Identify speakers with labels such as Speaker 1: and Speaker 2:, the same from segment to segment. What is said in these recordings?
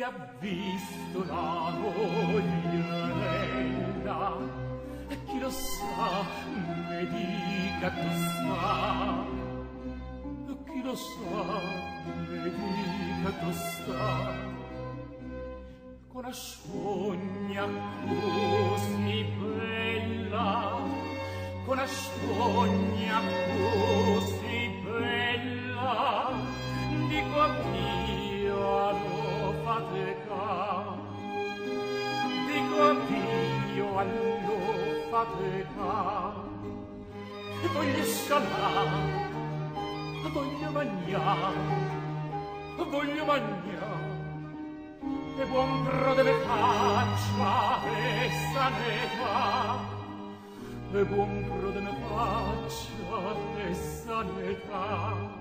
Speaker 1: chi ha visto la mogliarella e chi lo sa ne dica tu sa. E chi lo sa ne dica tu sa. Con la sogna così bella con la sogna così bella dico a chi teca voglio scalare voglio mangiare voglio mangiare. E buon brodo me faccia e sanetà e buon brodo me faccia e sanetà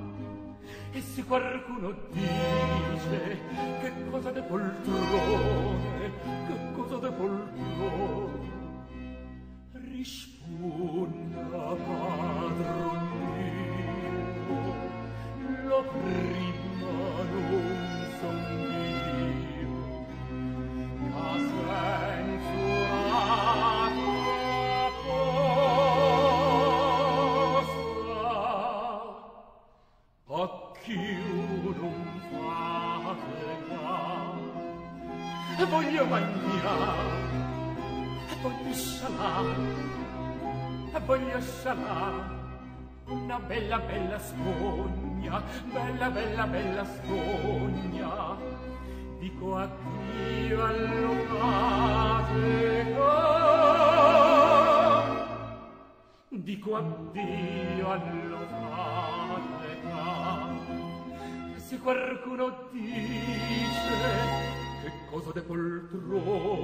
Speaker 1: e se qualcuno dice che cosa de poltrone che cosa de poltrone più non fate voglio mangiare voglio salare voglio salare una bella bella spugna, bella bella bella spugna. dico addio all'ocate dico addio all'ovale se qualcuno dice che cosa de poltrone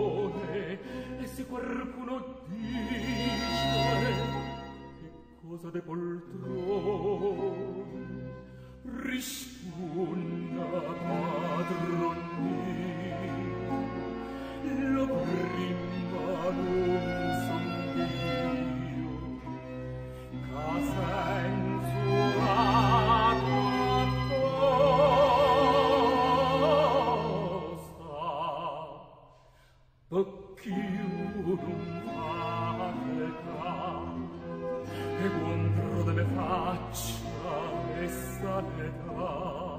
Speaker 1: e se qualcuno dice occhiurum fatica e de me faccia e sanetà